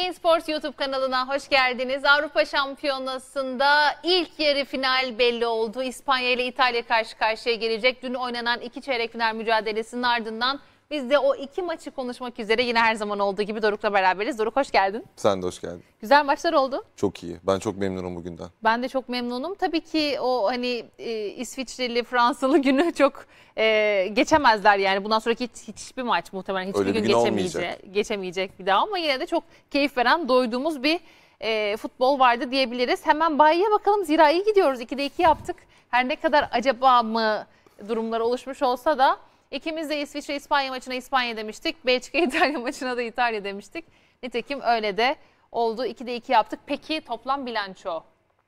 Bein Sports YouTube kanalına hoş geldiniz. Avrupa Şampiyonası'nda ilk yarı final belli oldu. İspanya ile İtalya karşı karşıya gelecek. Dün oynanan iki çeyrek final mücadelesinin ardından biz de o iki maçı konuşmak üzere yine her zaman olduğu gibi Doruk'la beraberiz. Doruk hoş geldin. Sen de hoş geldin. Güzel maçlar oldu. Çok iyi. Ben çok memnunum bugünden. Ben de çok memnunum. Tabii ki o hani e, İsviçreli, Fransalı günü çok e, geçemezler yani. Bundan sonraki hiç, hiçbir maç muhtemelen hiçbir Öyle gün gün geçemeyecek, olmayacak. geçemeyecek bir daha ama yine de çok keyif veren, doyduğumuz bir e, futbol vardı diyebiliriz. Hemen bayiye bakalım. Zira iyi gidiyoruz. 2'de 2 yaptık. Her ne kadar acaba mı durumlar oluşmuş olsa da ikimiz de İsviçre İspanya maçına İspanya demiştik. Belçika İtalya maçına da İtalya demiştik. Nitekim öyle de oldu. 2'de 2 yaptık. Peki toplam bilanço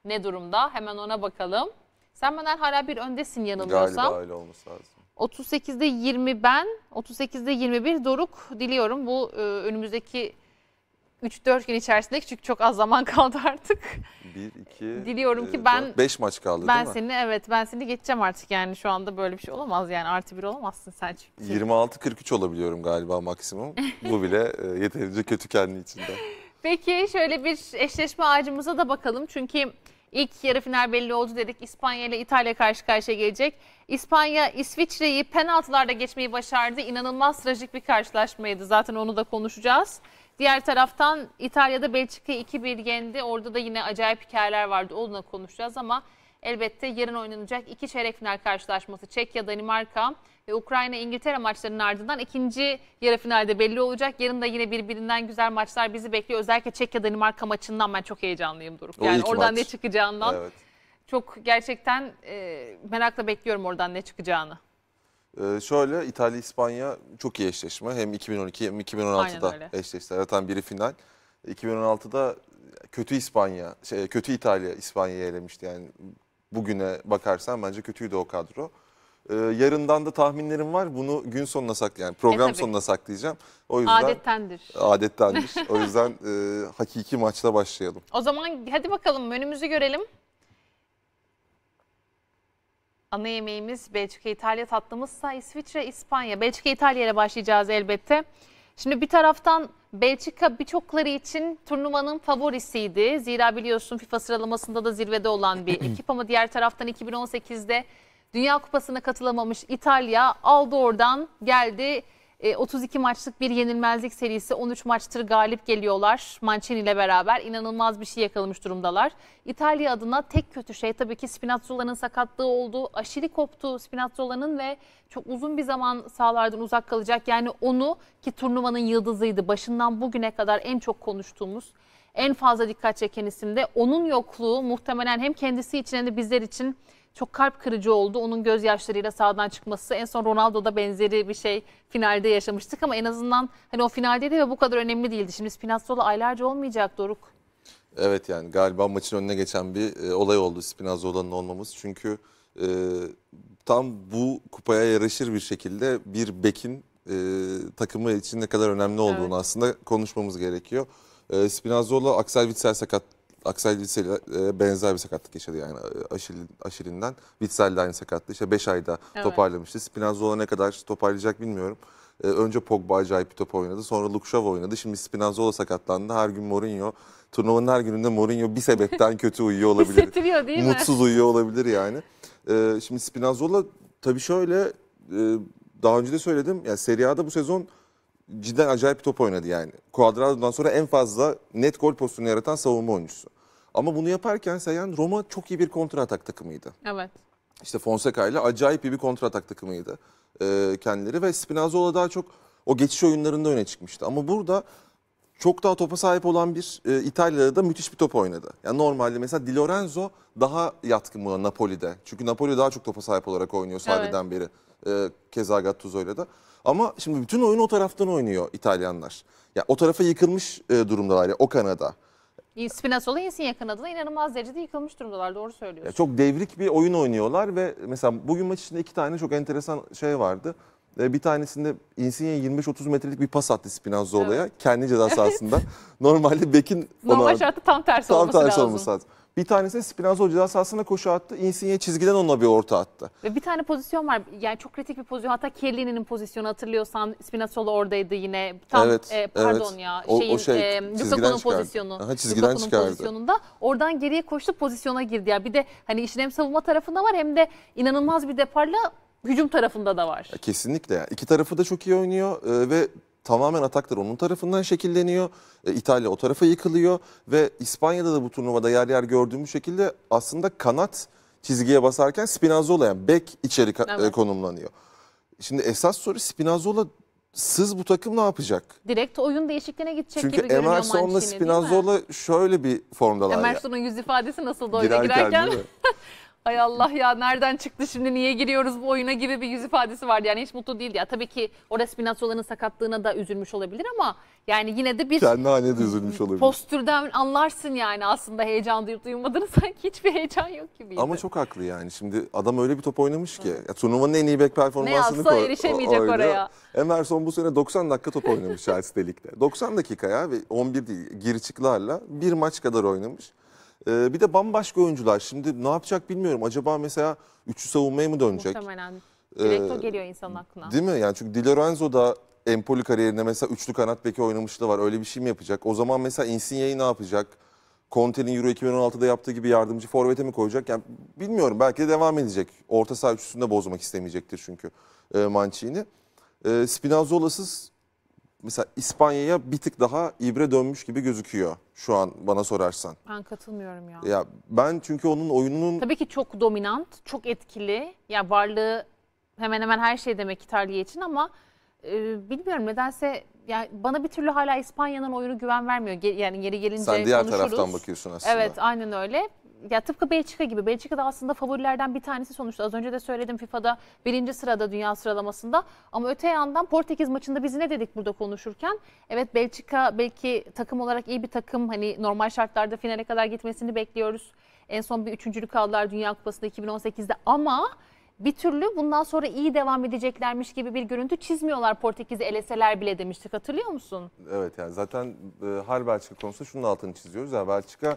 ne durumda? Hemen ona bakalım. Sen benden hala bir öndesin yanılmıyorsam. Galiba öyle olması lazım. 38'de 20 ben, 38'de 21 Doruk diliyorum. Bu e, önümüzdeki 3-4 gün içerisinde çünkü çok az zaman kaldı artık. 1, 2, Diliyorum ki ben- 5 maç kaldı ben değil mi? seni evet ben seni geçeceğim artık yani şu anda böyle bir şey olamaz yani artı bir olamazsın sen çünkü. 26-43 olabiliyorum galiba maksimum. Bu bile e, yeterince kötü kendi içinde. Peki şöyle bir eşleşme ağacımıza da bakalım. Çünkü ilk yarı final belli oldu dedik. İspanya ile İtalya karşı karşıya gelecek. İspanya İsviçre'yi penaltılarda geçmeyi başardı. İnanılmaz trajik bir karşılaşmaydı. Zaten onu da konuşacağız. Diğer taraftan İtalya'da Belçika'yı 2-1 yendi. Orada da yine acayip hikayeler vardı. Onu da konuşacağız ama elbette yarın oynanacak iki çeyrek final karşılaşması Çekya, Danimarka ve Ukrayna İngiltere maçlarının ardından ikinci yarı finalde belli olacak. Yarın da yine birbirinden güzel maçlar bizi bekliyor. Özellikle Çekya Danimarka maçından ben çok heyecanlıyım Doruk. O Yani oradan maç. ne çıkacağından Evet. çok gerçekten e, merakla bekliyorum oradan ne çıkacağını. E, şöyle İtalya İspanya çok iyi eşleşme. Hem 2012 hem Aynen 2016'da öyle. eşleştiler. Zaten biri final. 2016'da kötü İspanya, şey, kötü İtalya İspanya'yı elemişti yani. Bugüne bakarsan bence kötüydü o kadro. E, yarından da tahminlerim var. Bunu gün sonuna sak yani program tabii. sonuna saklayacağım. O yüzden Adettendir. adettendir. o yüzden e, hakiki maçla başlayalım. O zaman hadi bakalım menümüzü görelim. Ana yemeğimiz Belçika İtalya tatlımızsa İsviçre İspanya. Belçika İtalya ile başlayacağız elbette. Şimdi bir taraftan Belçika birçokları için turnuvanın favorisiydi. Zira biliyorsun FIFA sıralamasında da zirvede olan bir ekip ama diğer taraftan 2018'de Dünya Kupası'na katılamamış İtalya aldı oradan geldi. E, 32 maçlık bir yenilmezlik serisi 13 maçtır galip geliyorlar Mancini ile beraber inanılmaz bir şey yakalamış durumdalar. İtalya adına tek kötü şey tabii ki Spinazzola'nın sakatlığı oldu. Aşırı koptu Spinazzola'nın ve çok uzun bir zaman sahalardan uzak kalacak. Yani onu ki turnuvanın yıldızıydı başından bugüne kadar en çok konuştuğumuz en fazla dikkat çeken isim onun yokluğu muhtemelen hem kendisi için hem de bizler için çok kalp kırıcı oldu. Onun gözyaşlarıyla sahadan çıkması. En son Ronaldo'da benzeri bir şey finalde yaşamıştık ama en azından hani o finaldeydi ve bu kadar önemli değildi. Şimdi Spinazzola aylarca olmayacak Doruk. Evet yani galiba maçın önüne geçen bir e, olay oldu Spinazzola'nın olmamız. Çünkü e, tam bu kupaya yaraşır bir şekilde bir bekin e, takımı için ne kadar önemli olduğunu Evet. aslında konuşmamız gerekiyor. E, Spinazzola aksel Witsel sakat aksel Witsel'e e, benzer bir sakatlık yaşadı yani e, Aşil, Aşil'inden. Witsel de aynı sakatlığı işte 5 ayda Evet. toparlamıştı. Spinazzola ne kadar toparlayacak bilmiyorum. E, önce Pogba acayip bir top oynadı. Sonra Shaw oynadı. Şimdi Spinazzola sakatlandı. Her gün Mourinho. Turnuvanın her gününde Mourinho bir sebepten kötü uyuyor olabilir. Hissettiriyor değil mi? Mutsuz uyuyor olabilir yani. Şimdi Spinazzola tabii şöyle daha önce de söyledim. Yani Serie A'da bu sezon cidden acayip bir top oynadı yani. Cuadrado'dan sonra en fazla net gol pozisyonu yaratan savunma oyuncusu. Ama bunu yaparken Seyhan Roma çok iyi bir kontra atak takımıydı. Evet. İşte Fonseca ile acayip iyi bir kontra atak takımıydı e, kendileri ve Spinazzola daha çok o geçiş oyunlarında öne çıkmıştı. Ama burada çok daha topa sahip olan bir e, İtalya'da da müthiş bir top oynadı. Yani normalde mesela Di Lorenzo daha yatkın buna Napoli'de. Çünkü Napoli daha çok topa sahip olarak oynuyor Sarri'den beri. E, keza Gattuso'yla da. Ama şimdi bütün oyunu o taraftan oynuyor İtalyanlar. Ya o tarafa yıkılmış e, durumdalar ya o kanada. Spinazzola Insigne kanadına inanılmaz derecede yıkılmış durumdalar. Doğru söylüyorsun. Ya çok devrik bir oyun oynuyorlar ve mesela bugün maç içinde iki tane çok enteresan şey vardı. E, Bir tanesinde Insigne 25-30 metrelik bir pas attı Spinazzola'ya kendi ceza sahasında. Normalde Bekin ona Normal şartta tam tersi tam olması tersi lazım. olması lazım. Bir tanesi Spinazzola ceza sahasına koşu attı. Insigne çizgiden onunla bir orta attı. Ve bir tane pozisyon var. Yani çok kritik bir pozisyon. Hatta Chiellini'nin pozisyonu hatırlıyorsan Spinazzola oradaydı yine. Tam Evet, e, pardon evet. ya. O- o şeyin şey, e, Lukaku'nun pozisyonu. Aha, çizgiden Lukaku'nun çıkardı. pozisyonunda. Oradan geriye koştu pozisyona girdi. Ya bir de hani işin hem savunma tarafında var hem de inanılmaz bir deparla hücum tarafında da var. Ya kesinlikle. Yani. İki tarafı da çok iyi oynuyor e, ve tamamen ataklar onun tarafından şekilleniyor. E, İtalya o tarafa yıkılıyor ve İspanya'da da bu turnuvada yer yer gördüğümüz şekilde aslında kanat çizgiye basarken Spinazzola yani bek içeri Evet. e, konumlanıyor. Şimdi esas soru Spinazzola sız bu takım ne yapacak? Direkt oyun değişikliğine gidecek Çünkü gibi görünüyor Emerson'la Mancini değil mi? Spinazzola şöyle bir formdalar. Emerson'un yüz ifadesi nasıldı oyuna Girerken, girerken? Ay Allah ya nereden çıktı şimdi niye giriyoruz bu oyuna gibi bir yüz ifadesi vardı. Yani hiç mutlu değildi. Ya tabii ki orada Spinazzola'nın sakatlığına da üzülmüş olabilir ama yani yine de bir Kendi haline de üzülmüş olabilir. postürden anlarsın yani aslında heyecan duyup duymadığını sanki hiçbir heyecan yok gibiydi. Ama çok haklı yani. Şimdi adam öyle bir top oynamış ki. Ya, turnuvanın en iyi bek performansını yapsa koy- erişemeyecek oynuyor. oraya. Emerson bu sene 90 dakika top oynamış Chelsea'de ligde. 90 dakika ya ve 11 değil geri çıklarla bir maç kadar oynamış. Ee, bir de bambaşka oyuncular. Şimdi ne yapacak bilmiyorum. Acaba mesela üçlü savunmaya mı dönecek? Muhtemelen. Direkt o Ee, geliyor insanın aklına. Değil mi? Yani çünkü Di Lorenzo da Empoli kariyerinde mesela üçlü kanat beki oynamışlığı var. Öyle bir şey mi yapacak? O zaman mesela Insigne'yi ne yapacak? Conte'nin Euro 2016'da yaptığı gibi yardımcı forvete mi koyacak? Yani bilmiyorum. Belki de devam edecek. Orta saha üçlüsünü de bozmak istemeyecektir çünkü e, Mancini. E, Spinazzola'sız mesela İspanya'ya bir tık daha ibre dönmüş gibi gözüküyor şu an bana sorarsan. Ben katılmıyorum ya. Ya ben çünkü onun oyununun Tabii ki çok dominant, çok etkili. Ya varlığı hemen hemen her şey demek İtalya için ama e, bilmiyorum nedense yani bana bir türlü hala İspanya'nın oyunu güven vermiyor. Ge- yani yeri gelince sen diğer konuşuruz. taraftan bakıyorsun aslında. Evet aynen öyle. Ya tıpkı Belçika gibi. Belçika da aslında favorilerden bir tanesi sonuçta. Az önce de söyledim FIFA'da birinci sırada dünya sıralamasında. Ama öte yandan Portekiz maçında biz ne dedik burada konuşurken? Evet Belçika belki takım olarak iyi bir takım. Hani normal şartlarda finale kadar gitmesini bekliyoruz. En son bir üçüncülük aldılar Dünya Kupası'nda 2018'de ama bir türlü bundan sonra iyi devam edeceklermiş gibi bir görüntü çizmiyorlar Portekiz'i eleseler bile demiştik hatırlıyor musun? Evet yani zaten e, her Belçika konusunda şunun altını çiziyoruz. ya Belçika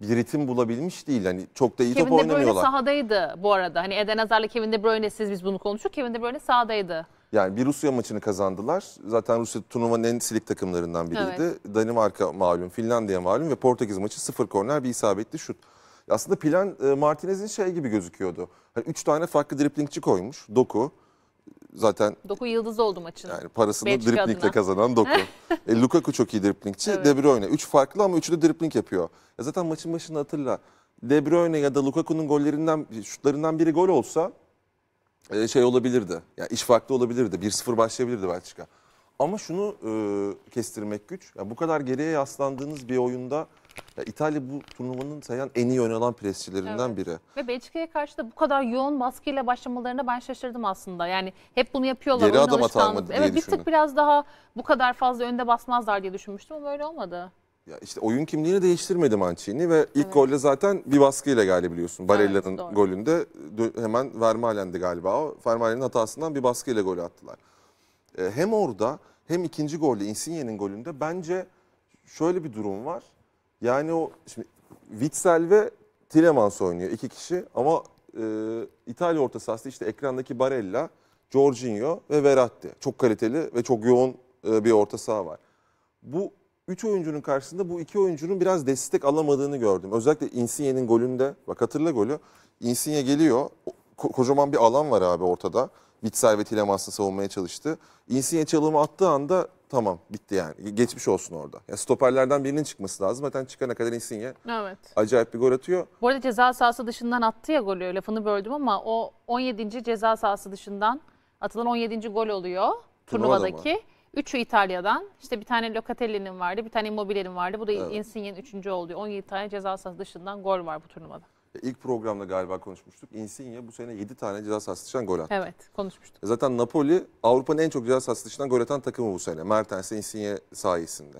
bir ritim bulabilmiş değil. Hani çok da iyi top Kevin De Bruyne oynamıyorlar. sahadaydı bu arada. Hani Eden Hazar'la Kevin De Bruyne'siz biz bunu konuştuk. Kevin De Bruyne sahadaydı. Yani bir Rusya maçını kazandılar. Zaten Rusya turnuvanın en silik takımlarından biriydi. Danimarka malum, Finlandiya malum ve Portekiz maçı sıfır korner bir isabetli şut. Aslında plan e, Martinez'in şey gibi gözüküyordu. Hani üç tane farklı driplingçi koymuş. Doku. Zaten Doku yıldız oldu maçın. yani parasını Belçika driplingle adına. kazanan Doku. e, Lukaku çok iyi driplingçi. Evet. De Bruyne. Üç farklı ama üçü de dripling yapıyor. Ya zaten maçın başında hatırla. De Bruyne ya da Lukaku'nun gollerinden, şutlarından biri gol olsa e, şey olabilirdi. Yani iş farklı olabilirdi. 1-0 başlayabilirdi Belçika. Ama şunu e, kestirmek güç. Ya bu kadar geriye yaslandığınız bir oyunda ya İtalya bu turnuvanın sayan en iyi oynanan presçilerinden Evet. biri. Ve Belçika'ya karşı da bu kadar yoğun baskıyla başlamalarına ben şaşırdım aslında. Yani hep bunu yapıyorlar. Geri adım atar mı diye Evet bir tık biraz daha bu kadar fazla önde basmazlar diye düşünmüştüm ama öyle olmadı. Ya işte oyun kimliğini değiştirmedi Mancini ve ilk golle zaten bir baskıyla galip biliyorsun. Barella'nın doğru. golünde hemen Vermaelen'di galiba o. Vermaelen'in hatasından bir baskıyla golü attılar. Ee, hem orada hem ikinci golde Insigne'nin golünde bence şöyle bir durum var. Yani o şimdi Witsel ve Tielemans oynuyor iki kişi ama e, İtalya orta sahası işte ekrandaki Barella, Jorginho ve Verratti. Çok kaliteli ve çok yoğun e, bir orta saha var. Bu üç oyuncunun karşısında bu iki oyuncunun biraz destek alamadığını gördüm. Özellikle Insigne'nin golünde, bak hatırla golü. Insigne geliyor, ko- kocaman bir alan var abi ortada. Witsel ve Tielemans'la savunmaya çalıştı. Insigne çalımı attığı anda tamam bitti yani. Geçmiş olsun orada. Ya stoperlerden birinin çıkması lazım. Zaten çıkana kadar Insigne Evet. acayip bir gol atıyor. Bu arada ceza sahası dışından attı ya golü. Lafını böldüm ama o 17. ceza sahası dışından atılan 17. gol oluyor. Turnuvada Turnuvadaki. Üçü İtalya'dan. İşte bir tane Locatelli'nin vardı, bir tane Immobile'nin vardı. Bu da Evet. Insigne'nin üçüncü oluyor. 17 tane ceza sahası dışından gol var bu turnuvada. İlk programda galiba konuşmuştuk. Insigne bu sene 7 tane ceza sahası dışından gol attı. Evet, konuşmuştuk. Zaten Napoli Avrupa'nın en çok ceza sahası dışından gol atan takımı bu sene. Mertens'e Insigne sayesinde.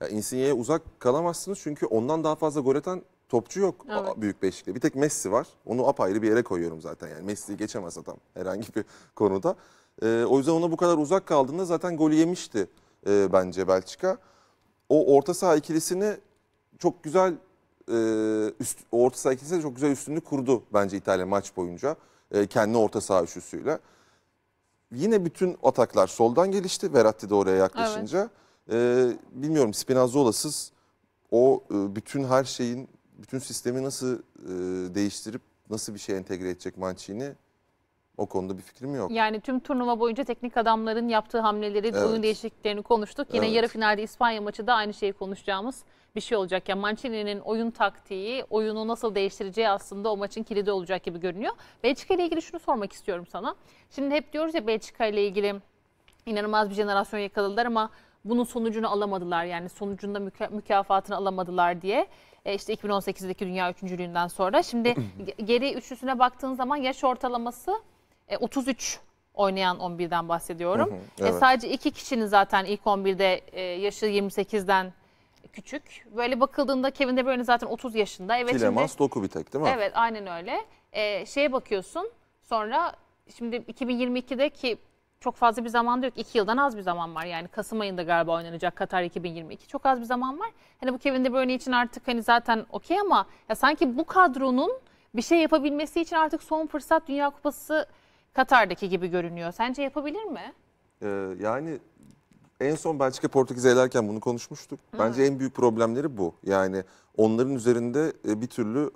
Ya Insigne'ye uzak kalamazsınız çünkü ondan daha fazla gol atan topçu yok Evet. büyük beşlikte. Bir tek Messi var. Onu apayrı bir yere koyuyorum zaten. Yani Messi'yi geçemez adam herhangi bir konuda. Ee, o yüzden ona bu kadar uzak kaldığında zaten golü yemişti e, bence Belçika. O orta saha ikilisini çok güzel e, üst, orta saha ikisi de çok güzel üstünlük kurdu bence İtalya maç boyunca. E, kendi orta saha üçlüsüyle. Yine bütün ataklar soldan gelişti. Verratti de oraya yaklaşınca. E, bilmiyorum Spinazzola'sız o e, bütün her şeyin, bütün sistemi nasıl e, değiştirip nasıl bir şey entegre edecek Mancini o konuda bir fikrim yok. Yani tüm turnuva boyunca teknik adamların yaptığı hamleleri, Evet. oyun değişikliklerini konuştuk. Yine Evet. yarı finalde İspanya maçı da aynı şeyi konuşacağımız bir şey olacak. Yani Mancini'nin oyun taktiği, oyunu nasıl değiştireceği aslında o maçın kilidi olacak gibi görünüyor. Belçika ile ilgili şunu sormak istiyorum sana. Şimdi hep diyoruz ya Belçika ile ilgili inanılmaz bir jenerasyon yakaladılar ama bunun sonucunu alamadılar. Yani sonucunda müka- mükafatını alamadılar diye. E işte 2018'deki dünya üçüncülüğünden sonra. Şimdi ge- geri üçlüsüne baktığın zaman yaş ortalaması e, 33 oynayan 11'den bahsediyorum. Hı hı, E, evet. sadece iki kişinin zaten ilk 11'de e, yaşı 28'den küçük. Böyle bakıldığında Kevin De Bruyne zaten 30 yaşında. Evet şimdi Tilemans Doku bir tek değil mi? Evet aynen öyle. Ee, şeye bakıyorsun sonra şimdi 2022'de ki çok fazla bir zaman yok. 2 yıldan az bir zaman var. Yani Kasım ayında galiba oynanacak Katar 2022. Çok az bir zaman var. Hani bu Kevin De Bruyne için artık hani zaten okey ama ya sanki bu kadronun bir şey yapabilmesi için artık son fırsat Dünya Kupası Katar'daki gibi görünüyor. Sence yapabilir mi? Ee, yani en son Belçika Portekiz elerken bunu konuşmuştuk. Bence en büyük problemleri bu. Yani onların üzerinde e, bir türlü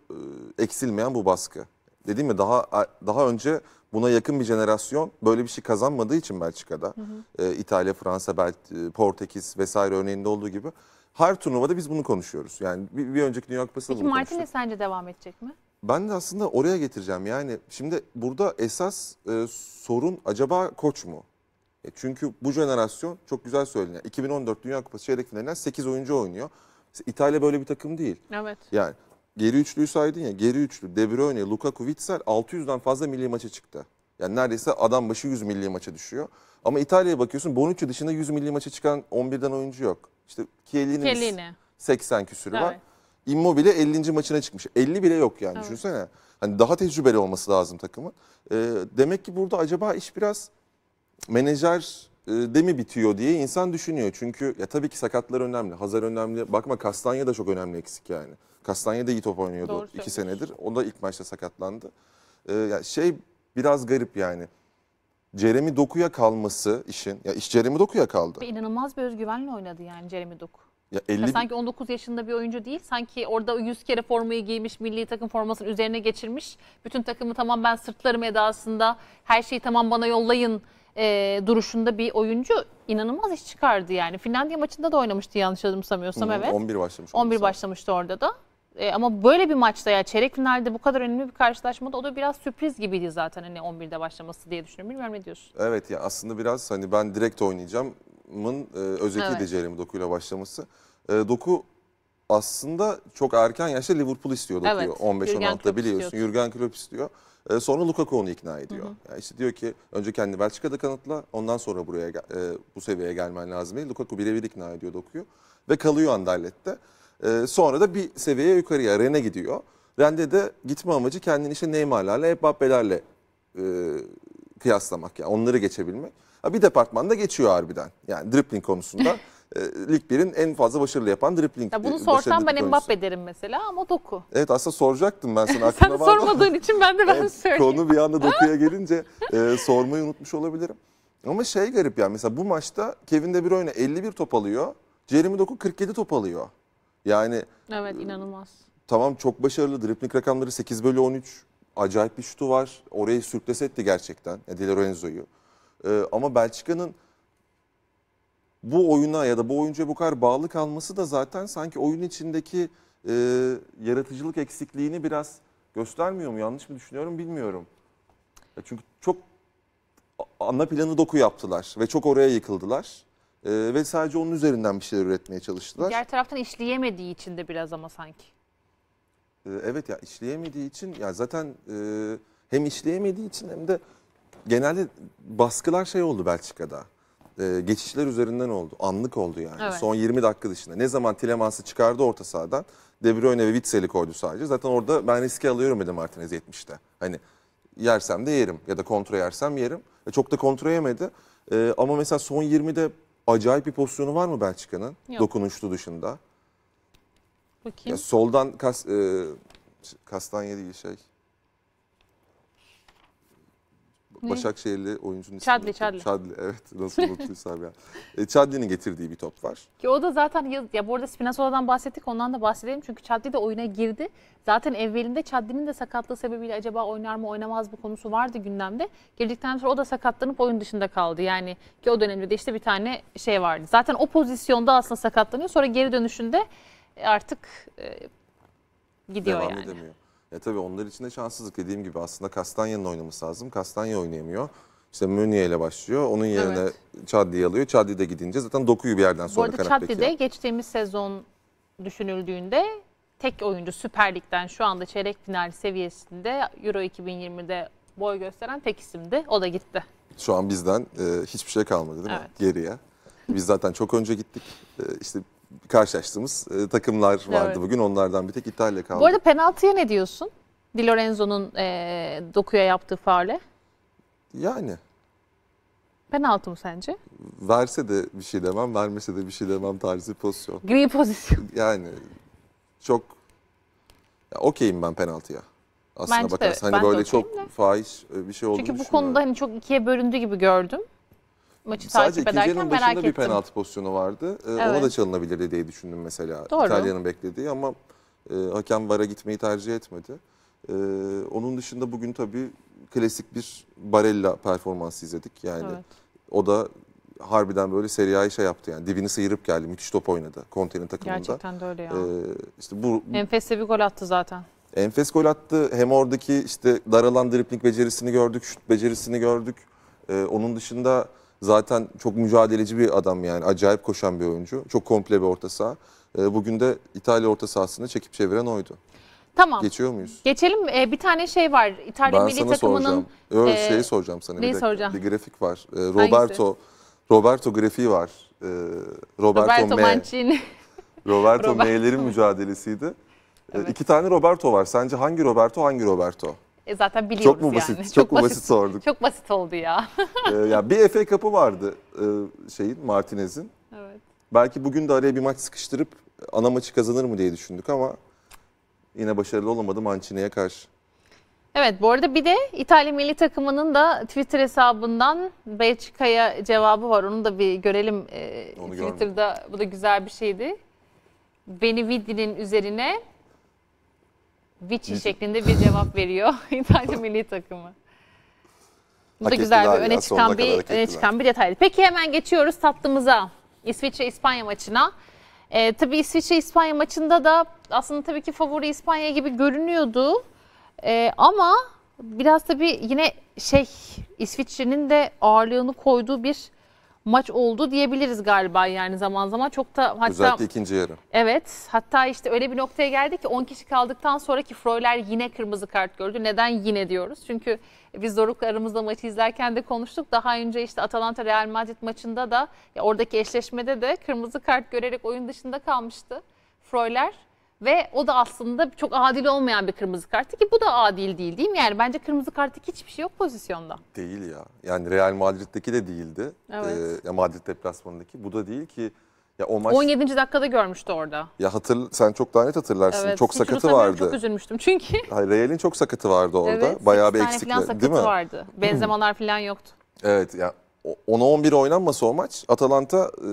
e, eksilmeyen bu baskı. Dediğim mi daha daha önce buna yakın bir jenerasyon böyle bir şey kazanmadığı için Belçika'da e, İtalya, Fransa, Bel Portekiz vesaire örneğinde olduğu gibi her turnuvada biz bunu konuşuyoruz. Yani bir, bir önceki Dünya Kupası'nda Peki bunu Martinez konuştuk. sence devam edecek mi? Ben de aslında oraya getireceğim. Yani şimdi burada esas e, sorun acaba koç mu? E, çünkü bu jenerasyon çok güzel söyleniyor. 2014 Dünya Kupası çeyrek finalinden 8 oyuncu oynuyor. Mesela İtalya böyle bir takım değil. Evet. Yani geri üçlüyü saydın ya geri üçlü De Bruyne, Lukaku, Witsel 600'den fazla milli maça çıktı. Yani neredeyse adam başı 100 milli maça düşüyor. Ama İtalya'ya bakıyorsun Bonucci dışında 100 milli maça çıkan 11'den oyuncu yok. İşte Chiellini'nin Chiellini. 80 küsürü var. Immobile 50. maçına çıkmış. 50 bile yok yani Evet. düşünsene. Hani daha tecrübeli olması lazım takımın. Ee, demek ki burada acaba iş biraz menajer e, de mi bitiyor diye insan düşünüyor. Çünkü ya tabii ki sakatlar önemli. Hazar önemli. Bakma Kastanya da çok önemli eksik yani. Kastanya da iyi top oynuyordu Doğru iki senedir. O da ilk maçta sakatlandı. Ee, ya şey biraz garip yani. Jeremy Doku'ya kalması işin. Ya iş Jeremy Doku'ya kaldı. Ve inanılmaz bir özgüvenle oynadı yani Jeremy Doku. Ya Ya 50 sanki 19 yaşında bir oyuncu değil. Sanki orada 100 kere formayı giymiş, milli takım formasını üzerine geçirmiş. Bütün takımı tamam ben sırtlarım edasında, her şeyi tamam bana yollayın e, duruşunda bir oyuncu inanılmaz iş çıkardı yani. Finlandiya maçında da oynamıştı yanlış anımsamıyorsam Hı, evet. 11 başlamış. 11 olması. başlamıştı orada da. E, ama böyle bir maçta ya çeyrek finalde bu kadar önemli bir karşılaşmada o da biraz sürpriz gibiydi zaten hani 11'de başlaması diye düşünüyorum. Bilmiyorum ne diyorsun? Evet ya aslında biraz hani ben direkt oynayacağımın e, özetiydi Evet. Jeremy Doku'yla başlaması. E, Doku aslında çok erken yaşta Liverpool istiyor Doku'yu. Evet, 15-16'da Jürgen Klopp biliyorsun. istiyordu. Jürgen Klopp istiyor. E, sonra Lukaku onu ikna ediyor. Yani işte diyor ki önce kendini Belçika'da kanıtla ondan sonra buraya e, bu seviyeye gelmen lazım. diye. Lukaku birebir ikna ediyor Doku'yu ve kalıyor Anderlet'te. E, sonra da bir seviyeye yukarıya Rennes'e gidiyor. Rennes'de de gitme amacı kendini işte Neymar'larla, Mbappe'lerle e, kıyaslamak yani onları geçebilmek. Ha, bir departmanda geçiyor harbiden. Yani dribbling konusunda e, Lig 1'in en fazla başarılı yapan dribbling Ya bunu e, sorsam başarılı ben. Mbappe derim mesela ama Doku. Evet aslında soracaktım ben sana Sen sormadığın için ben de ben Evet, söyleyeyim. konu bir anda dokuya gelince e, sormayı unutmuş olabilirim. Ama şey garip yani mesela bu maçta Kevin De Bruyne 51 top alıyor. Jeremy Doku 47 top alıyor. Yani Evet inanılmaz. tamam çok başarılı. Dribbling rakamları 8 bölü 13. Acayip bir şutu var. Orayı sürklese etti gerçekten. Di Lorenzo'yu. Ee, ama Belçika'nın bu oyuna ya da bu oyuncuya bu kadar bağlı kalması da zaten sanki oyun içindeki e, yaratıcılık eksikliğini biraz göstermiyor mu? Yanlış mı düşünüyorum bilmiyorum. Ya çünkü çok ana planı doku yaptılar ve çok oraya yıkıldılar. Ee, ve sadece onun üzerinden bir şeyler üretmeye çalıştılar. Diğer taraftan işleyemediği için de biraz ama sanki. Ee, Evet ya işleyemediği için ya zaten e, hem işleyemediği için hem de genelde baskılar şey oldu Belçika'da. E, geçişler üzerinden oldu. Anlık oldu yani. Evet. Son 20 dakika dışında. Ne zaman Tilemans'ı çıkardı orta sahadan De Bruyne ve Witsel'i koydu sadece. Zaten orada ben riske alıyorum dedim Martinez 70'te. Hani yersem de yerim ya da kontra yersem yerim. E, çok da kontra yemedi. E, ama mesela son 20'de acayip bir pozisyonu var mı Belçika'nın? Yok. Dokunuşlu dışında. Ya Bakayım. soldan kas, e, Kastanya değil şey. Ne? Başakşehirli oyuncunun Chadli, unuttum. Chadli. Chadli evet nasıl unuttuysam ya. E, Chadli'nin getirdiği bir top var. Ki o da zaten ya, ya bu arada Spinazzola'dan bahsettik ondan da bahsedelim. Çünkü Chadli de oyuna girdi. Zaten evvelinde Chadli'nin de sakatlığı sebebiyle acaba oynar mı oynamaz mı konusu vardı gündemde. Girdikten sonra o da sakatlanıp oyun dışında kaldı. Yani ki o dönemde de işte bir tane şey vardı. Zaten o pozisyonda aslında sakatlanıyor. Sonra geri dönüşünde artık e, gidiyor Devam yani. edemiyor. Ya tabii onlar için de şanssızlık dediğim gibi aslında Kastanya'nın oynaması lazım. Kastanya oynayamıyor. İşte Meunier ile başlıyor. Onun yerine Evet. Chadli'yi alıyor. Chadli de gidince zaten dokuyu bir yerden Bu sonra arada kanat Chadli beki de yap- geçtiğimiz sezon düşünüldüğünde tek oyuncu Süper Lig'den şu anda çeyrek final seviyesinde Euro 2020'de boy gösteren tek isimdi. O da gitti. Şu an bizden e, hiçbir şey kalmadı değil mi? Evet. Geriye. Biz zaten çok önce gittik. E, işte karşılaştığımız e, takımlar vardı Evet. bugün. Onlardan bir tek İtalya kaldı. Bu arada penaltıya ne diyorsun? Di Lorenzo'nun eee dokuya yaptığı faale. Yani Penaltı mı sence? verse de bir şey demem, vermese de bir şey demem tarzı pozisyon. Gri pozisyon. Yani çok ya, okeyim ben penaltıya. Aslına Bence bakarsan hani de böyle çok de. fahiş e, bir şey olduğunu Çünkü bu konuda hani çok ikiye bölündü gibi gördüm. Maçı Sadece takip ederken merak başında bir ettim. penaltı pozisyonu vardı. Ee, Ona Evet. da çalınabilirdi diye düşündüm mesela. Doğru. İtalya'nın beklediği ama e, hakem VAR'a gitmeyi tercih etmedi. Ee, onun dışında bugün tabii klasik bir Barella performansı izledik. Yani Evet. o da harbiden böyle Serie A'yı şey yaptı yani dibini sıyırıp geldi. Müthiş top oynadı Conte'nin takımında. Gerçekten de öyle ya. Ee, işte bu Enfes'e bir gol attı zaten. Enfes gol attı. Hem oradaki işte daralan dripling becerisini gördük, şut becerisini gördük. Ee, onun dışında zaten çok mücadeleci bir adam yani. Acayip koşan bir oyuncu. Çok komple bir orta saha. Ee, bugün de İtalya orta sahasını çekip çeviren oydu. Tamam. Geçiyor muyuz? Geçelim. Ee, bir tane şey var. İtalya ben milli sana takımının soracağım. E, şeyi soracağım sana. neyi bir soracağım? Bir grafik var. Ee, Roberto Roberto grafiği var. Ee, Roberto, Roberto M. Mancini. Roberto Roberto. M'lerin mücadelesiydi. Ee, Evet. İki tane Roberto var. Sence hangi Roberto hangi Roberto? E, zaten biliyoruz Çok mu basit? yani. Çok, mu basit sorduk? Çok basit oldu ya. Ee, ya bir FA Cup'ı vardı e, şeyin Martinez'in. evet. Belki bugün de araya bir maç sıkıştırıp ana maçı kazanır mı diye düşündük ama yine başarılı olamadı Mancini'ye karşı. Evet bu arada bir de İtalya milli takımının da Twitter hesabından Belçika'ya cevabı var. Onu da bir görelim e, Onu Twitter'da. Bu da güzel bir şeydi. Beni Vidi'nin üzerine Vici şeklinde bir cevap veriyor İtalya milli takımı. Bu da güzel bir öne çıkan bir öne çıkan bir detaydı. Peki hemen geçiyoruz tatlımıza. İsviçre İspanya maçına. Ee, tabii İsviçre İspanya maçında da aslında tabii ki favori İspanya gibi görünüyordu. Ee, ama biraz tabii yine şey İsviçre'nin de ağırlığını koyduğu bir maç oldu diyebiliriz galiba yani zaman zaman çok da hatta Özellikle ikinci yarı. Evet hatta işte öyle bir noktaya geldi ki 10 kişi kaldıktan sonraki Freuler yine kırmızı kart gördü. Neden yine diyoruz? Çünkü biz Doruk'la aramızda maçı izlerken de konuştuk. Daha önce işte Atalanta Real Madrid maçında da oradaki eşleşmede de kırmızı kart görerek oyun dışında kalmıştı Freuler. Ve o da aslında çok adil olmayan bir kırmızı karttı ki bu da adil değil değil mi? Yani bence kırmızı kartlık hiçbir şey yok pozisyonda. Değil ya. Yani Real Madrid'deki de değildi. Evet. Ee, ya Madrid deplasmanındaki. Bu da değil ki. Ya o maç 17. dakikada görmüştü orada. ya hatır sen çok daha net hatırlarsın. Evet, çok sakatı vardı. Çok üzülmüştüm çünkü. Hayır, Real'in çok sakatı vardı orada. Evet, Bayağı bir tane falan değil mi? vardı. Benzemalar falan yoktu. Evet ya o- 10'a 11 oynanmasa o maç Atalanta e,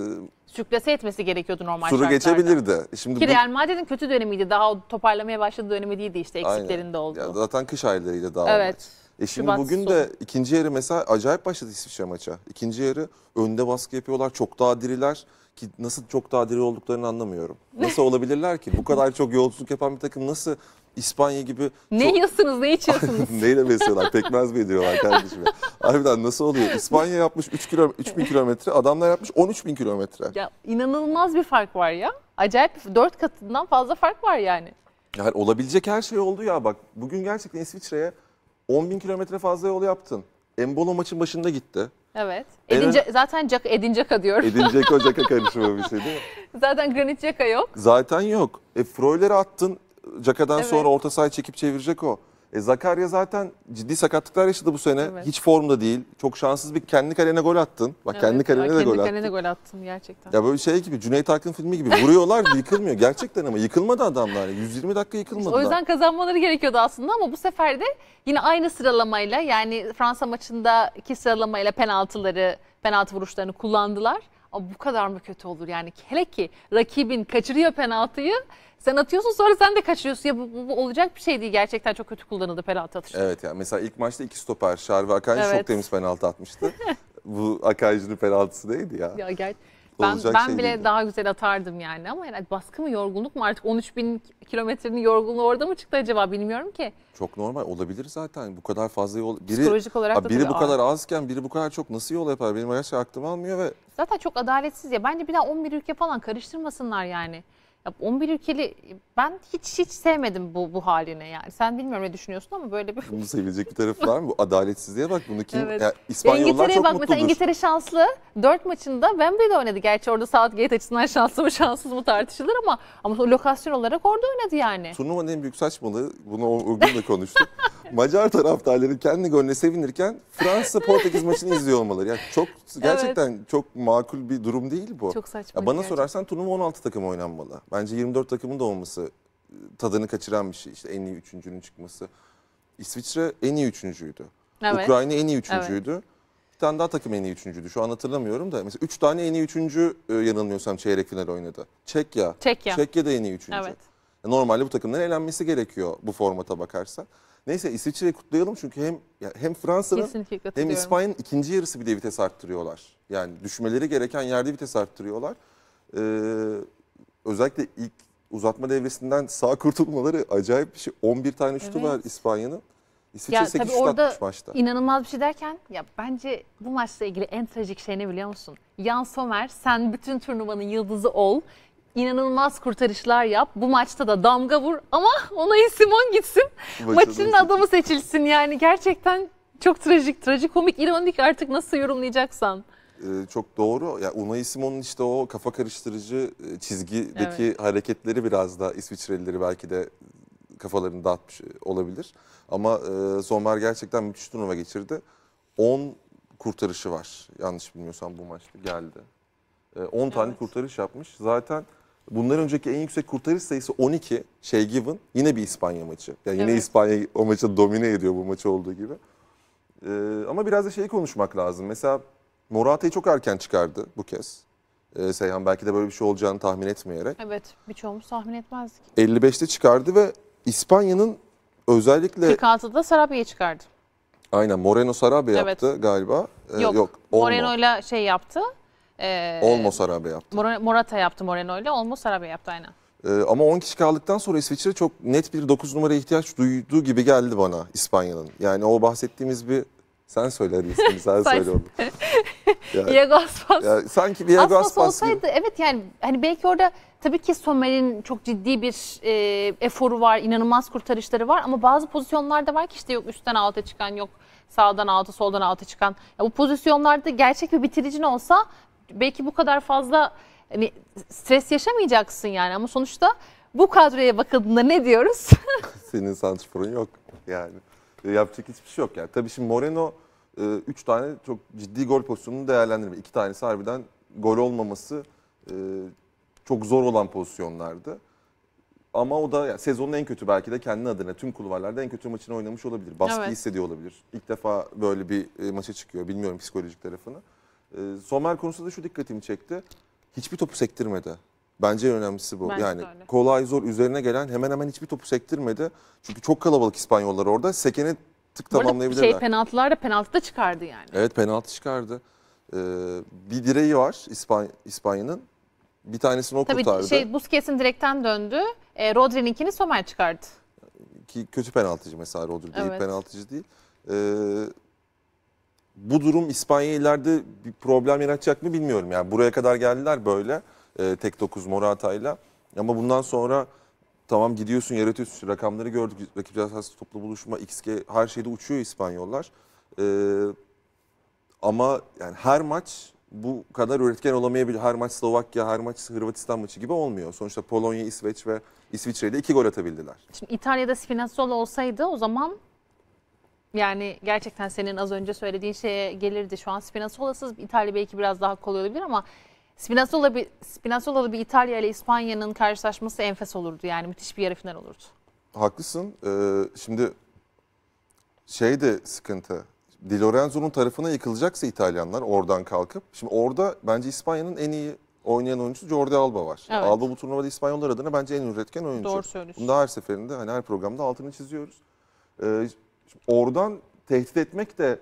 Sürklase etmesi gerekiyordu normal turu şartlarda. geçebilirdi. Şimdi Ki bu- Real Madrid'in kötü dönemiydi. Daha o toparlamaya başladığı dönemi değildi işte eksiklerinde oldu. Ya zaten kış aylarıyla daha evet. E şimdi Şubat bugün de ikinci yarı mesela acayip başladı İsviçre maça. İkinci yarı önde baskı yapıyorlar. Çok daha diriler. Ki nasıl çok daha diri olduklarını anlamıyorum. Nasıl olabilirler ki? Bu kadar çok yolculuk yapan bir takım nasıl İspanya gibi Ne çok... yiyorsunuz, ne içiyorsunuz? Neyle besliyorlar? Pekmez mi ediyorlar kardeşim? Harbiden nasıl oluyor? İspanya yapmış 3 kilo, 3000 kilometre, adamlar yapmış 13000 kilometre. ya inanılmaz bir fark var ya. Acayip dört katından fazla fark var yani. Yani olabilecek her şey oldu ya bak. Bugün gerçekten İsviçre'ye 10 bin kilometre fazla yol yaptın. Embolo maçın başında gitti. Evet. En Edin, Ca- zaten Jack, Edin Dzeka diyor. Edin Caka karışımı bir şey değil mi? zaten Granit Dzeka yok. Zaten yok. E Freuler'i attın. Caka'dan Evet. sonra orta sahayı çekip çevirecek o. E, Zakaria zaten ciddi sakatlıklar yaşadı bu sene. Evet. Hiç formda değil. Çok şanssız bir kendi kalene gol attın. Bak kendi Evet, kalene de kendi gol attın. kalene gol attım gerçekten. Ya böyle şey gibi Cüneyt Arkın filmi gibi vuruyorlar yıkılmıyor. Gerçekten ama yıkılmadı adamlar. 120 dakika yıkılmadılar. O yüzden kazanmaları gerekiyordu aslında ama bu sefer de yine aynı sıralamayla yani Fransa maçında iki sıralamayla penaltıları, penaltı vuruşlarını kullandılar. Ama bu kadar mı kötü olur yani? Hele ki rakibin kaçırıyor penaltıyı. Sen atıyorsun sonra sen de kaçırıyorsun. Ya bu, bu- bu olacak bir şey değil. Gerçekten çok kötü kullanıldı penaltı atışı. Evet yani mesela ilk maçta iki stoper Şarvi Akanji Evet. çok temiz penaltı atmıştı. bu Akanji'nin penaltısı neydi ya? Ya ger ben, ben şey bile değildi. daha güzel atardım yani ama yani baskı mı yorgunluk mu artık 13 bin kilometrenin yorgunluğu orada mı çıktı acaba bilmiyorum ki. Çok normal olabilir zaten. Bu kadar fazla yol. Biri, Psikolojik olarak Ha, da biri bu ağır. kadar azken biri bu kadar çok nasıl yol yapar? Benim gerçekten aklım almıyor ve Zaten çok adaletsiz ya. Bence bir daha 11 ülke falan karıştırmasınlar yani. Ya 11 ülkeli ben hiç hiç sevmedim bu bu haline yani. Sen bilmiyorum ne düşünüyorsun ama böyle bir bunu sevilecek bir tarafı var mı? Bu adaletsizliğe bak bunu kim? Evet. Ya, İspanyollar çok bak mutludur. mesela İngiltere şanslı. 4 maçında Wembley'de oynadı. Gerçi orada Southgate açısından şanslı mı şanssız mı tartışılır ama ama lokasyon olarak orada oynadı yani. Turnuvanın en büyük saçmalığı, bunu o, o gün de konuştuk. Macar taraftarları kendi golüne sevinirken Fransa Portekiz maçını izliyor olmaları. Yani çok gerçekten çok makul bir durum değil bu. Çok saçma. Ya bana gerçekten. sorarsan turnuva 16 takım oynanmalı. Bence 24 takımın da olması e, tadını kaçıran bir şey. İşte en iyi üçüncünün çıkması. İsviçre en iyi üçüncüydü. Evet. Ukrayna en iyi üçüncüydü. Bir tane daha takım en iyi üçüncüydü. Şu an hatırlamıyorum da. Mesela 3 tane en iyi üçüncü e, yanılmıyorsam çeyrek final oynadı. Çekya. Çekya. Çekya da en iyi üçüncü. Evet. Normalde bu takımların elenmesi gerekiyor bu formata bakarsan. Neyse İsviçre'yi kutlayalım çünkü hem ya hem Fransa'nın hem. İspanya'nın ikinci yarısı bir de vites arttırıyorlar. Yani düşmeleri gereken yerde vites arttırıyorlar. Ee, özellikle ilk uzatma devresinden sağ kurtulmaları acayip bir şey. 11 tane şutu Evet. var İspanya'nın. İsviçre Ya 8 tabii şut orada atmış maçta. inanılmaz bir şey derken ya bence bu maçla ilgili en trajik şey ne biliyor musun? Jan Sommer sen bütün turnuvanın yıldızı ol. İnanılmaz kurtarışlar yap. Bu maçta da damga vur ama Onay Simon gitsin. Maçın adamı seçilsin yani gerçekten çok trajik, trajikomik, ironik artık nasıl yorumlayacaksan. Ee, çok doğru. Ya Unai Simon'un işte o kafa karıştırıcı e, çizgideki hareketleri biraz da İsviçrelileri belki de kafalarını dağıtmış olabilir. Ama e, Sommer gerçekten müthiş turnuva geçirdi. 10 kurtarışı var. Yanlış bilmiyorsam bu maçta geldi. E, 10 tane Evet. kurtarış yapmış. Zaten bundan önceki en yüksek kurtarış sayısı 12. Şey Given. Yine bir İspanya maçı. Yani yine Evet. İspanya o maçı domine ediyor bu maçı olduğu gibi. E, ama biraz da şeyi konuşmak lazım. Mesela Morata'yı çok erken çıkardı bu kez. E, Seyhan belki de böyle bir şey olacağını tahmin etmeyerek. Evet birçoğumuz tahmin etmezdik. 55'te çıkardı ve İspanya'nın özellikle 46'da Sarabya'yı çıkardı. aynen Moreno Sarabia Evet. yaptı galiba. Ee, yok, Olmo. Moreno'yla şey yaptı. Ee, Olmo Sarabia yaptı. Mora- Morata yaptı Moreno'yla, Olmo Sarabia yaptı aynen. Ee, ama 10 kişi kaldıktan sonra İsviçre çok net bir 9 numaraya ihtiyaç duyduğu gibi geldi bana İspanya'nın. Yani o bahsettiğimiz bir sen söyle hadi ismini sen söyle onu. Yani, Diego Aspas. ya sanki bir Diego Aspas Aspas gibi. olsaydı evet yani hani belki orada tabii ki Sommer'in çok ciddi bir e, eforu var, inanılmaz kurtarışları var ama bazı pozisyonlarda var ki işte yok üstten alta çıkan yok sağdan alta soldan alta çıkan. Ya bu pozisyonlarda gerçek bir bitiricin olsa belki bu kadar fazla hani stres yaşamayacaksın yani ama sonuçta bu kadroya bakıldığında ne diyoruz? Senin santrforun yok yani. Yapacak hiçbir şey yok yani. Tabii şimdi Moreno 3 tane çok ciddi gol pozisyonunu değerlendirme. 2 tanesi harbiden gol olmaması e, çok zor olan pozisyonlardı. Ama o da yani sezonun en kötü belki de kendi adına tüm kulvarlarda en kötü maçını oynamış olabilir. Baskı Evet. hissediyor olabilir. İlk defa böyle bir e, maça çıkıyor. Bilmiyorum psikolojik tarafını. E, Sommer konusunda da şu dikkatimi çekti. Hiçbir topu sektirmedi. Bence en önemlisi bu. Bence yani kolay zor üzerine gelen hemen hemen hiçbir topu sektirmedi. Çünkü çok kalabalık İspanyollar orada. Sekeni tık tamamlayabilirler. şey penaltılarda penaltı da çıkardı yani. Evet penaltı çıkardı. Ee, bir direği var İspanya, İspanya'nın. Bir tanesini o Tabii kurtardı. şey Busquets'in direkten döndü. E, Rodri'ninkini Sommer çıkardı. Ki kötü penaltıcı mesela Rodri değil, Evet. penaltıcı değil. Ee, bu durum İspanya ileride bir problem yaratacak mı bilmiyorum. Yani buraya kadar geldiler böyle e, tek 9 Morata'yla. Ama bundan sonra tamam gidiyorsun yaratıyorsun. Rakamları gördük. Rakip cezası toplu buluşma, XG her şeyde uçuyor İspanyollar. Ee, ama yani her maç bu kadar üretken olamayabilir. Her maç Slovakya, her maç Hırvatistan maçı gibi olmuyor. Sonuçta Polonya, İsveç ve İsviçre'de iki gol atabildiler. Şimdi İtalya'da Spinazzola olsaydı o zaman yani gerçekten senin az önce söylediğin şeye gelirdi. Şu an Spinazzola'sız İtalya belki biraz daha kolay olabilir ama Spinazzola bir Spinazzola'lı bir İtalya ile İspanya'nın karşılaşması enfes olurdu. Yani müthiş bir yarı final olurdu. Haklısın. Ee, şimdi şey de sıkıntı. Di Lorenzo'nun tarafına yıkılacaksa İtalyanlar oradan kalkıp. Şimdi orada bence İspanya'nın en iyi oynayan oyuncusu Jordi Alba var. Evet. Alba bu turnuvada İspanyollar adına bence en üretken oyuncu. Doğru söylüyorsun. Bunu da her seferinde hani her programda altını çiziyoruz. Ee, oradan tehdit etmek de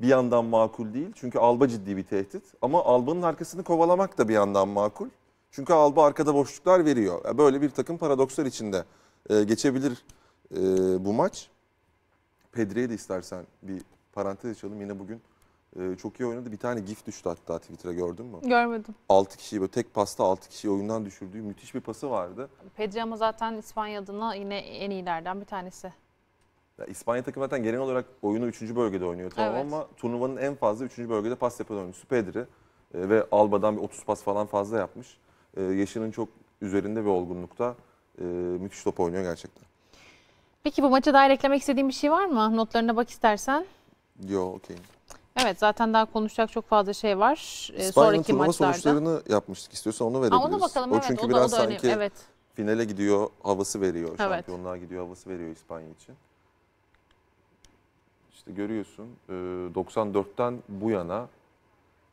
bir yandan makul değil. Çünkü Alba ciddi bir tehdit. Ama Alba'nın arkasını kovalamak da bir yandan makul. Çünkü Alba arkada boşluklar veriyor. Böyle bir takım paradokslar içinde e, geçebilir e, bu maç. Pedri'ye de istersen bir parantez açalım. Yine bugün e, çok iyi oynadı. Bir tane gif düştü hatta Twitter'a gördün mü? Görmedim. 6 kişiyi böyle tek pasta 6 kişiyi oyundan düşürdüğü müthiş bir pası vardı. Pedri ama zaten İspanya adına yine en iyilerden bir tanesi. Ya İspanya takımı zaten genel olarak oyunu 3. bölgede oynuyor tamam Evet. ama turnuvanın en fazla 3. bölgede pas yapan oyuncusu Pedri. E, ve Alba'dan bir 30 pas falan fazla yapmış. E, yaşının çok üzerinde bir olgunlukta e, müthiş top oynuyor gerçekten. Peki bu maça dair eklemek istediğin bir şey var mı? Notlarına bak istersen. Yo okey. Evet zaten daha konuşacak çok fazla şey var. Ee, İspanya'nın sonraki turnuva maçlarda. sonuçlarını yapmıştık istiyorsan onu Aa, verebiliriz. ona bakalım o evet. çünkü o da, biraz o da önemli. sanki Evet. finale gidiyor havası veriyor. Evet. Şampiyonluğa gidiyor havası veriyor İspanya için. İşte görüyorsun e, 94'ten bu yana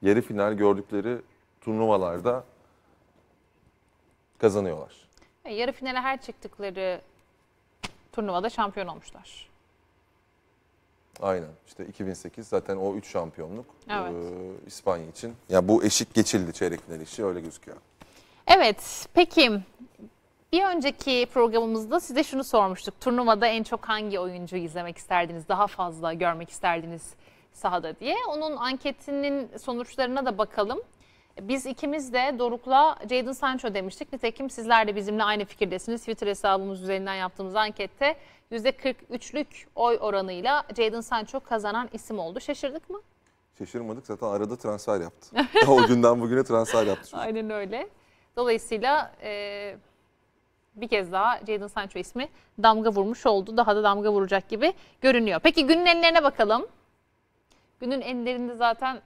yarı final gördükleri turnuvalarda kazanıyorlar. E, Yarı finale her çıktıkları turnuvada şampiyon olmuşlar. Aynen. İşte 2008 zaten o 3 şampiyonluk Evet. e, İspanya için. Ya bu eşik geçildi çeyrek final işi öyle gözüküyor. Evet, peki bir önceki programımızda size şunu sormuştuk. Turnuvada en çok hangi oyuncuyu izlemek isterdiniz, daha fazla görmek isterdiniz sahada diye. Onun anketinin sonuçlarına da bakalım. Biz ikimiz de Doruk'la Jadon Sancho demiştik. Nitekim sizler de bizimle aynı fikirdesiniz. Twitter hesabımız üzerinden yaptığımız ankette %43'lük oy oranıyla Jadon Sancho kazanan isim oldu. Şaşırdık mı? Şaşırmadık zaten arada transfer yaptı. o günden bugüne transfer yaptı. Aynen öyle. Dolayısıyla e, bir kez daha Jadon Sancho ismi damga vurmuş oldu. Daha da damga vuracak gibi görünüyor. Peki günün enlerine bakalım. Günün enlerinde zaten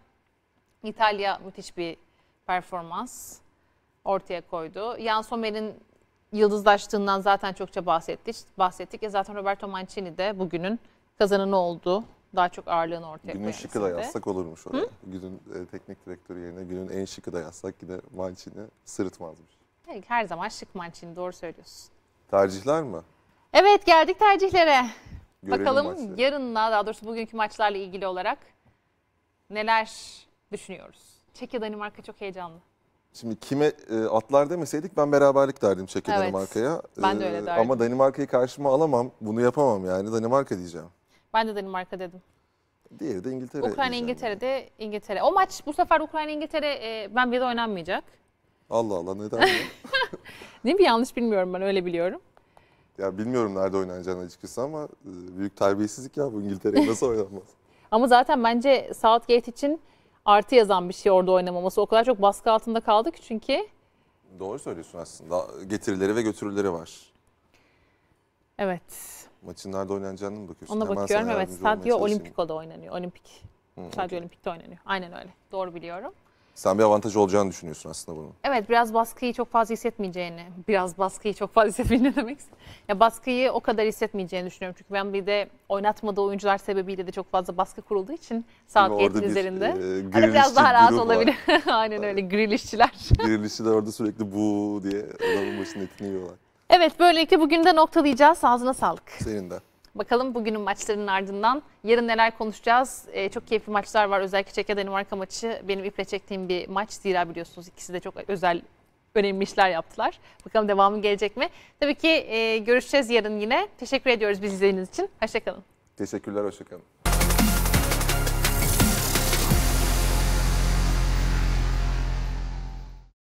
İtalya müthiş bir performans ortaya koydu. Jan Sommer'in yıldızlaştığından zaten çokça bahsettik. bahsettik. E zaten Roberto Mancini de bugünün kazananı oldu. Daha çok ağırlığını ortaya Günün koyan şıkı da yazsak olurmuş oraya. Günün e, teknik direktörü yerine günün en şıkı da yazsak yine Mancini sırıtmazmış. Her zaman şık Mancini doğru söylüyorsun. Tercihler mi? Evet geldik tercihlere. Görelim Bakalım maçları. yarınla daha doğrusu bugünkü maçlarla ilgili olarak neler düşünüyoruz? Çekya Danimarka çok heyecanlı. Şimdi kime e, atlar demeseydik ben beraberlik derdim Çekya Evet, Danimarka'ya. ben de E, öyle derdim. Ama Danimarka'yı karşıma alamam. Bunu yapamam yani. Danimarka diyeceğim. Ben de Danimarka dedim. Diğeri de İngiltere. Ukrayna İngiltere'de İngiltere. O maç bu sefer Ukrayna İngiltere e, ben bir de oynanmayacak. Allah Allah neden ya? Değil mi yanlış bilmiyorum ben öyle biliyorum. ya bilmiyorum nerede oynanacağını açıkçası ama e, büyük terbiyesizlik ya bu İngiltere'ye nasıl oynanmaz? Ama zaten bence Southgate için artı yazan bir şey orada oynamaması. O kadar çok baskı altında kaldı ki çünkü. Doğru söylüyorsun aslında. Getirileri ve götürüleri var. Evet. Maçın nerede oynanacağını mı bakıyorsun? Ona Hemen bakıyorum. Evet. Stadio. Olimpico'da oynanıyor. Olimpik. Hı, Stadio okey. Olimpik'te oynanıyor. Aynen öyle. Doğru biliyorum. Sen bir avantaj olacağını düşünüyorsun aslında bunun. Evet biraz baskıyı çok fazla hissetmeyeceğini, biraz baskıyı çok fazla hissetmeyeceğini demek? Ya baskıyı o kadar hissetmeyeceğini düşünüyorum. Çünkü ben bir de oynatmadığı oyuncular sebebiyle de çok fazla baskı kurulduğu için Southgate'in bir, üzerinde. e, hani biraz daha rahat olabilir. Aynen öyle Grealish'çiler. Dirilişçiler orada sürekli bu diye adamın başının etini yiyorlar. evet böylelikle bugün de noktalayacağız. Ağzına sağlık. Senin de. Bakalım bugünün maçlarının ardından yarın neler konuşacağız. Ee, çok keyifli maçlar var. Özellikle Çekya Danimarka maçı benim iple çektiğim bir maç. Zira biliyorsunuz ikisi de çok özel önemli işler yaptılar. Bakalım devamı gelecek mi? Tabii ki e, görüşeceğiz yarın yine. Teşekkür ediyoruz bizi izlediğiniz için. Hoşçakalın. Teşekkürler, hoşçakalın.